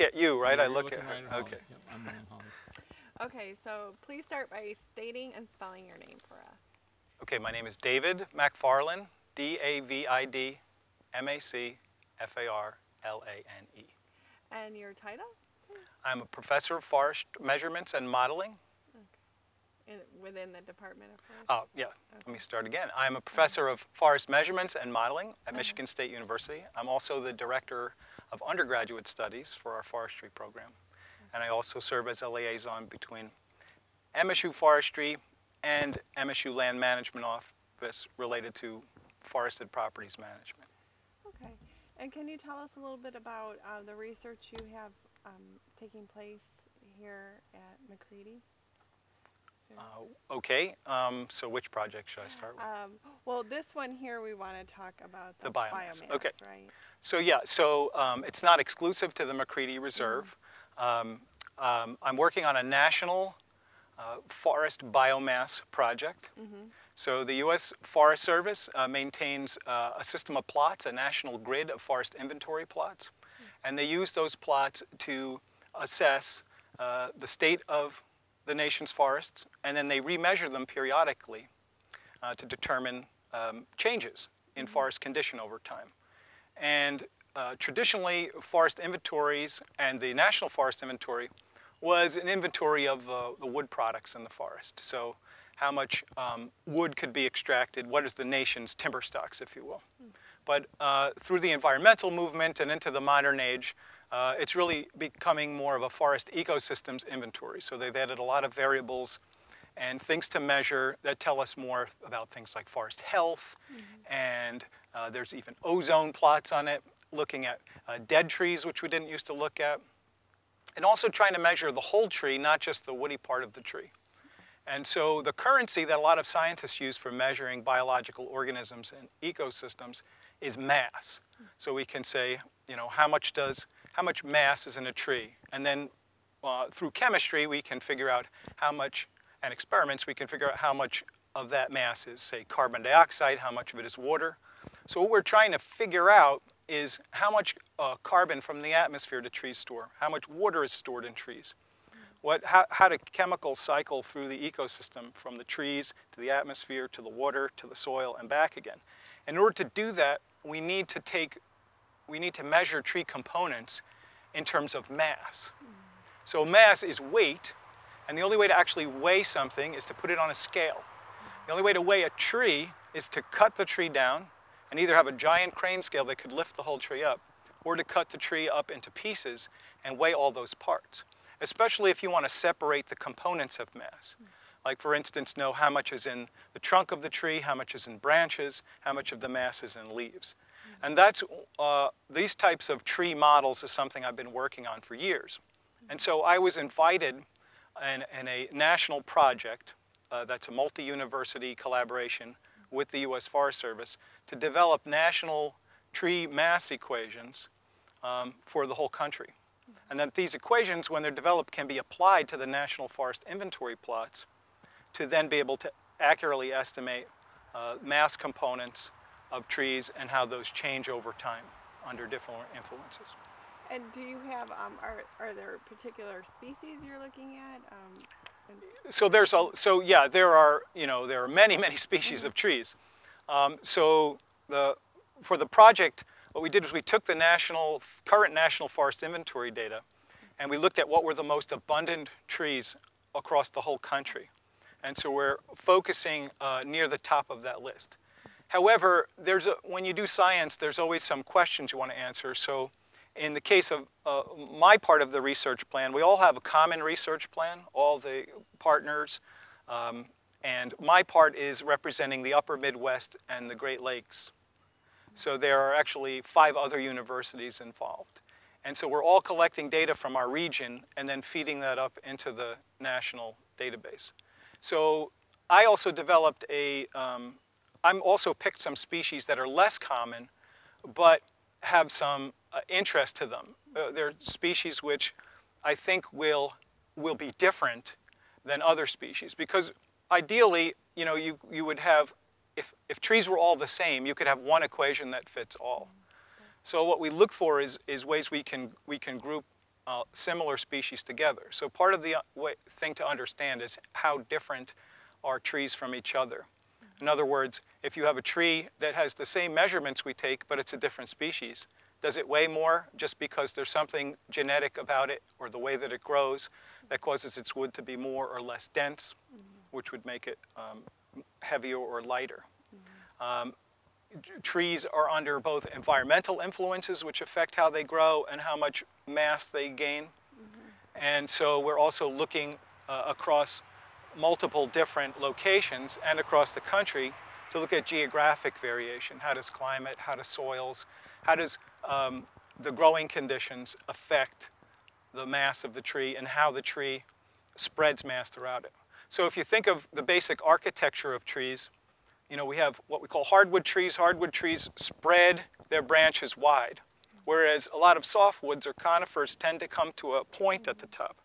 look at you, right? Yeah, I look at her. right at okay. Yep, I'm Okay, so please start by stating and spelling your name for us. Okay, my name is David McFarlane, D-A-V-I-D, M-A-C-F-A-R-L-A-N-E. And your title I'm a professor of forest measurements and modeling. in, within the Department of Forest? Oh, yeah, let me start again. I'm a professor of forest measurements and modeling at uh-huh. Michigan State University. I'm also the director of undergraduate studies for our forestry program. And I also serve as a liaison between MSU Forestry and MSU Land Management Office related to forested properties management. Okay. And can you tell us a little bit about uh, the research you have um, taking place here at McCready? Uh, okay, um, so which project should I start with? Um, well, this one here, we want to talk about the, The biomass, okay. right? So yeah, so um, it's not exclusive to the McCready Reserve. Um, um, I'm working on a national uh, forest biomass project. So the U.S. Forest Service uh, maintains uh, a system of plots, a national grid of forest inventory plots, and they use those plots to assess uh, the state of the nation's forests, and then they remeasure them periodically uh, to determine um, changes in forest condition over time. And uh, traditionally, forest inventories and the National Forest Inventory was an inventory of uh, the wood products in the forest. So how much um, wood could be extracted, what is the nation's timber stocks, if you will. But uh, through the environmental movement and into the modern age, uh, it's really becoming more of a forest ecosystems inventory. So they've added a lot of variables and things to measure that tell us more about things like forest health, and uh, there's even ozone plots on it, looking at uh, dead trees, which we didn't used to look at, and also trying to measure the whole tree, not just the woody part of the tree. And so the currency that a lot of scientists use for measuring biological organisms and ecosystems is mass. So we can say, you know, how much does, how much mass is in a tree? And then uh, through chemistry, we can figure out how much, and experiments, we can figure out how much of that mass is, say, carbon dioxide, how much of it is water. So what we're trying to figure out is how much uh, carbon from the atmosphere do trees store? How much water is stored in trees? What, how, how do chemicals cycle through the ecosystem from the trees to the atmosphere to the water to the soil and back again? In order to do that, we need to take, we need to measure tree components in terms of mass. So mass is weight, and the only way to actually weigh something is to put it on a scale. The only way to weigh a tree is to cut the tree down and either have a giant crane scale that could lift the whole tree up, or to cut the tree up into pieces and weigh all those parts, especially if you want to separate the components of mass. Like for instance, know how much is in the trunk of the tree, how much is in branches, how much of the mass is in leaves. And that's, uh, these types of tree models is something I've been working on for years. And so I was invited in, in a national project uh, that's a multi-university collaboration with the U.S. Forest Service to develop national tree mass equations um, for the whole country. And that these equations, when they're developed, can be applied to the National Forest Inventory plots to then be able to accurately estimate uh, mass components of trees and how those change over time under different influences. And do you have, um, are, are there particular species you're looking at? Um, So there's a, so yeah, there are, you know, there are many, many species of trees. Um, so the, for the project, what we did was we took the national, current national forest inventory data and we looked at what were the most abundant trees across the whole country. And so we're focusing uh, near the top of that list. However, there's a, when you do science, there's always some questions you want to answer. So in the case of uh, my part of the research plan, we all have a common research plan, all the partners. Um, and my part is representing the upper Midwest and the Great Lakes. So there are actually five other universities involved. And so we're all collecting data from our region and then feeding that up into the national database. So I also developed a, um, I'm also picked some species that are less common, but have some uh, interest to them. Uh, they're species which I think will, will be different than other species because ideally, you know, you, you would have, if, if trees were all the same, you could have one equation that fits all. So what we look for is, is ways we can, we can group uh, similar species together. So part of the uh, way, thing to understand is how different are trees from each other. In other words, if you have a tree that has the same measurements we take, but it's a different species, does it weigh more just because there's something genetic about it or the way that it grows that causes its wood to be more or less dense, which would make it um, heavier or lighter? Um, trees are under both environmental influences, which affect how they grow and how much mass they gain. And so we're also looking uh, across multiple different locations and across the country to look at geographic variation. How does climate, how does soils, how does um, the growing conditions affect the mass of the tree and how the tree spreads mass throughout it. So if you think of the basic architecture of trees, you know, we have what we call hardwood trees. Hardwood trees spread their branches wide, whereas a lot of softwoods or conifers tend to come to a point at the top.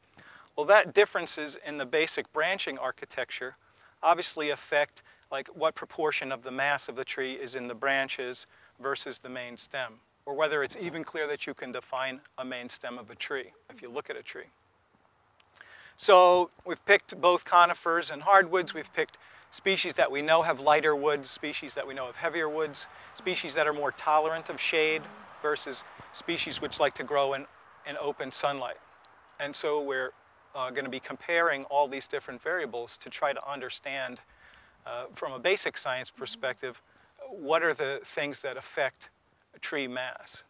Well, that differences in the basic branching architecture obviously affect like what proportion of the mass of the tree is in the branches versus the main stem, or whether it's even clear that you can define a main stem of a tree if you look at a tree. So we've picked both conifers and hardwoods. We've picked species that we know have lighter woods, species that we know have heavier woods, species that are more tolerant of shade versus species which like to grow in, in open sunlight. And so we're uh, going to be comparing all these different variables to try to understand uh, from a basic science perspective what are the things that affect tree mass.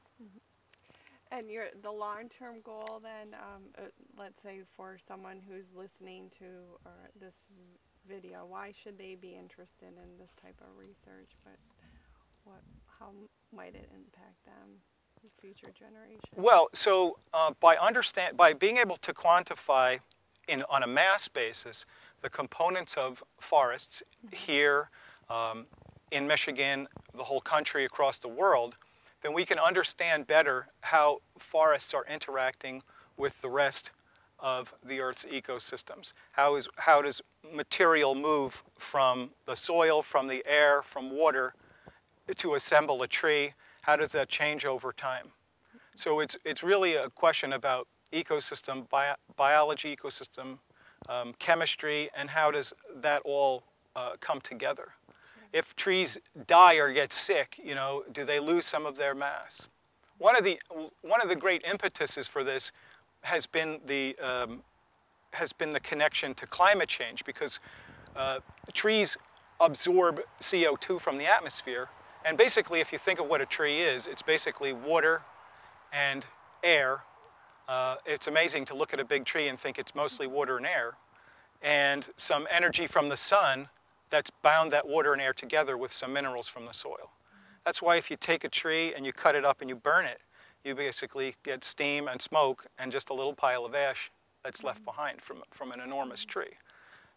And your the long term goal then, um, uh, let's say for someone who's listening to or this video, why should they be interested in this type of research? But what, how might it impact them, future generations? Well, so uh, by understand by being able to quantify in on a mass basis the components of forests here um, in Michigan, the whole country, across the world, then we can understand better how forests are interacting with the rest of the Earth's ecosystems. How, is, how does material move from the soil, from the air, from water to assemble a tree? How does that change over time? So it's, it's really a question about ecosystem, bio, biology, ecosystem, um, chemistry, and how does that all uh, come together? if trees die or get sick, you know, do they lose some of their mass? One of the, one of the great impetuses for this has been the, um, has been the connection to climate change because uh, trees absorb CO2 from the atmosphere. And basically, if you think of what a tree is, it's basically water and air. Uh, it's amazing to look at a big tree and think it's mostly water and air. And some energy from the sun that's bound that water and air together with some minerals from the soil. That's why if you take a tree and you cut it up and you burn it, you basically get steam and smoke and just a little pile of ash that's left behind from, from an enormous tree.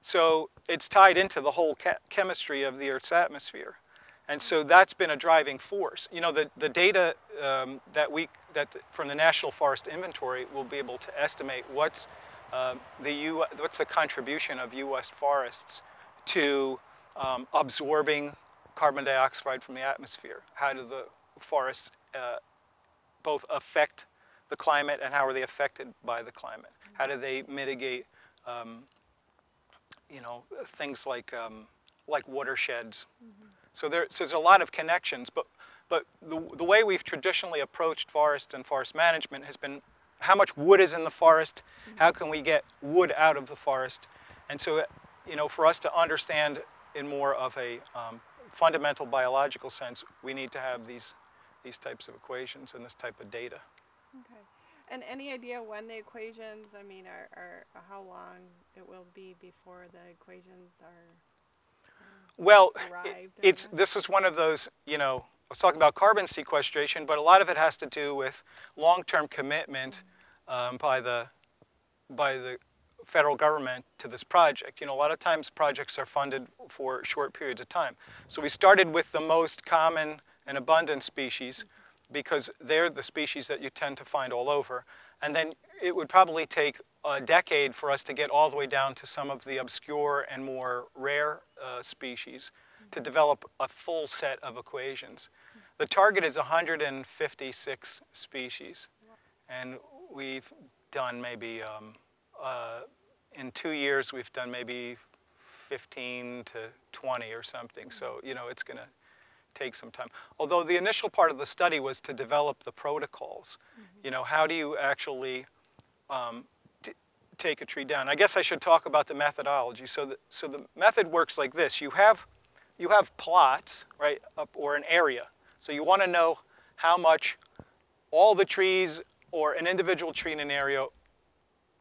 So it's tied into the whole chemistry of the Earth's atmosphere. And so that's been a driving force. You know, the, the data um, that we, that from the National Forest Inventory will be able to estimate what's, uh, the U, what's the contribution of U.S. forests to um, absorbing carbon dioxide from the atmosphere? How do the forests uh, both affect the climate and how are they affected by the climate? How do they mitigate, um, you know, things like, um, like watersheds? Mm -hmm. So, there, so there's a lot of connections, but, but the, the way we've traditionally approached forests and forest management has been how much wood is in the forest, mm -hmm. how can we get wood out of the forest? And so you know, for us to understand in more of a um, fundamental biological sense, we need to have these, these types of equations and this type of data. Okay. And any idea when the equations, I mean, are, are how long it will be before the equations are well, it, it's, this is one of those, you know, let's talk about carbon sequestration, but a lot of it has to do with long-term commitment mm -hmm. um, by the by the federal government to this project. You know, a lot of times projects are funded for short periods of time. So we started with the most common and abundant species because they're the species that you tend to find all over. And then it would probably take a decade for us to get all the way down to some of the obscure and more rare uh, species to develop a full set of equations. The target is 156 species. And we've done maybe, um, uh, in two years, we've done maybe 15 to 20 or something. So, you know, it's going to take some time. Although the initial part of the study was to develop the protocols. You know, how do you actually um, take a tree down? I guess I should talk about the methodology. So the, so the method works like this. You have, you have plots, right, up, or an area. So you want to know how much all the trees or an individual tree in an area,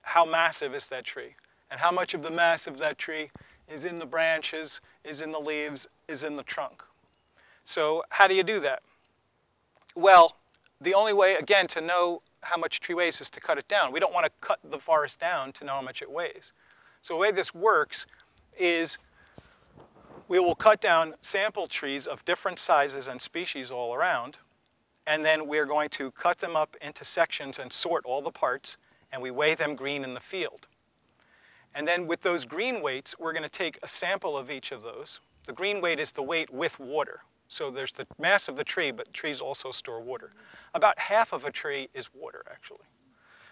how massive is that tree? And how much of the mass of that tree is in the branches, is in the leaves, is in the trunk. So how do you do that? Well, the only way, again, to know how much tree weighs is to cut it down. We don't want to cut the forest down to know how much it weighs. So the way this works is we will cut down sample trees of different sizes and species all around, and then we're going to cut them up into sections and sort all the parts, and we weigh them green in the field. And then with those green weights, we're going to take a sample of each of those. The green weight is the weight with water. So there's the mass of the tree, but trees also store water. About half of a tree is water, actually.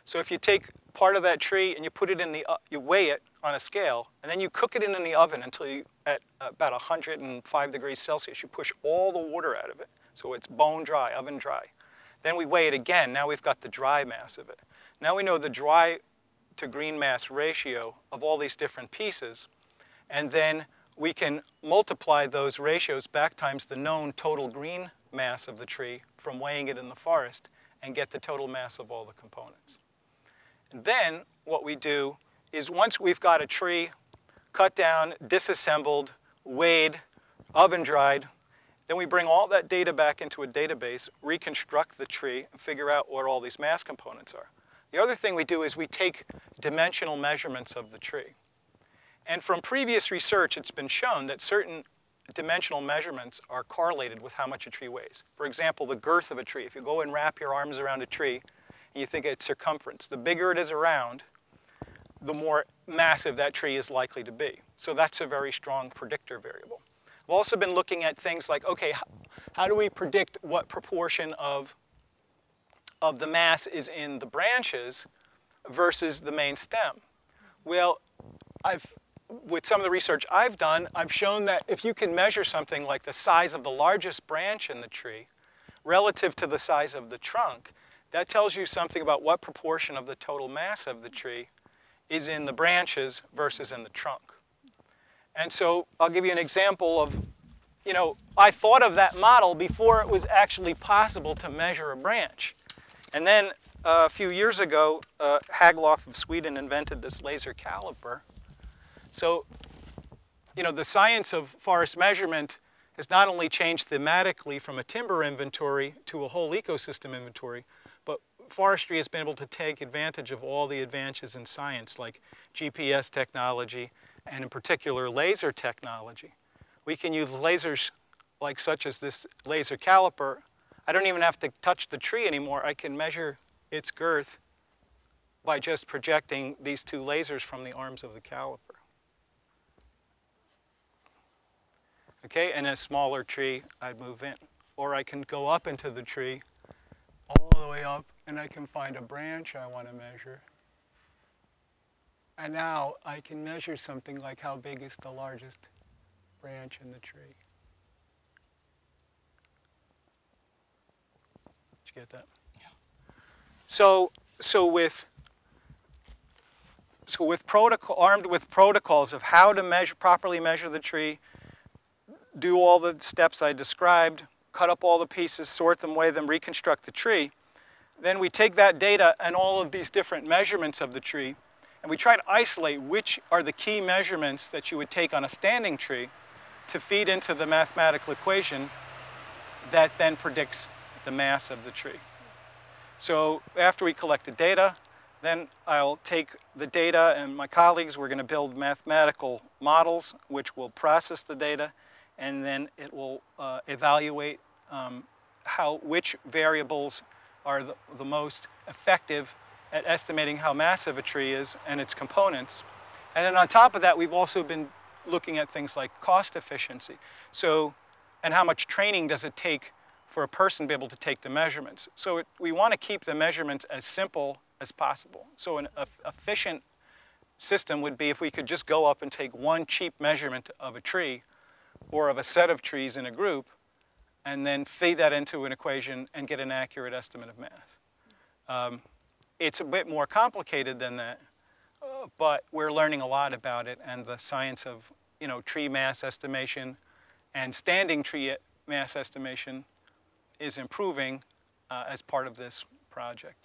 So if you take part of that tree and you put it in the, uh, you weigh it on a scale, and then you cook it in, in the oven until you, at about 105 degrees Celsius, you push all the water out of it. So it's bone dry, oven dry. Then we weigh it again. Now we've got the dry mass of it. Now we know the dry to green mass ratio of all these different pieces. And then we can multiply those ratios back times the known total green mass of the tree from weighing it in the forest and get the total mass of all the components. And then what we do is once we've got a tree cut down, disassembled, weighed, oven dried, then we bring all that data back into a database, reconstruct the tree, and figure out what all these mass components are. The other thing we do is we take dimensional measurements of the tree. And from previous research, it's been shown that certain dimensional measurements are correlated with how much a tree weighs. For example, the girth of a tree. If you go and wrap your arms around a tree and you think its circumference, the bigger it is around, the more massive that tree is likely to be. So that's a very strong predictor variable. We've also been looking at things like, okay, how do we predict what proportion of, of the mass is in the branches versus the main stem? Well, I've with some of the research I've done, I've shown that if you can measure something like the size of the largest branch in the tree relative to the size of the trunk, that tells you something about what proportion of the total mass of the tree is in the branches versus in the trunk. And so I'll give you an example of, you know, I thought of that model before it was actually possible to measure a branch. And then uh, a few years ago, uh, Haglöf of Sweden invented this laser caliper so, you know, the science of forest measurement has not only changed thematically from a timber inventory to a whole ecosystem inventory, but forestry has been able to take advantage of all the advances in science like GPS technology and in particular laser technology. We can use lasers like such as this laser caliper. I don't even have to touch the tree anymore. I can measure its girth by just projecting these two lasers from the arms of the caliper. Okay, and a smaller tree, I'd move in. Or I can go up into the tree, all the way up, and I can find a branch I want to measure. And now I can measure something like how big is the largest branch in the tree. Did you get that? Yeah. So, so with so with protocol, armed with protocols of how to measure, properly measure the tree, do all the steps I described, cut up all the pieces, sort them, weigh them, reconstruct the tree. Then we take that data and all of these different measurements of the tree, and we try to isolate which are the key measurements that you would take on a standing tree to feed into the mathematical equation that then predicts the mass of the tree. So after we collect the data, then I'll take the data and my colleagues, we're going to build mathematical models which will process the data and then it will uh, evaluate um, how, which variables are the, the most effective at estimating how massive a tree is and its components. And then on top of that, we've also been looking at things like cost efficiency. So, and how much training does it take for a person to be able to take the measurements. So it, we want to keep the measurements as simple as possible. So an eff- efficient system would be if we could just go up and take one cheap measurement of a tree or of a set of trees in a group and then feed that into an equation and get an accurate estimate of mass. Um, it's a bit more complicated than that, uh, but we're learning a lot about it and the science of you know tree mass estimation and standing tree mass estimation is improving uh, as part of this project.